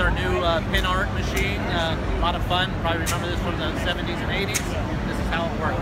our new uh, pin art machine. Uh, a lot of fun. Probably remember this from the 70s and 80s. This is how it works.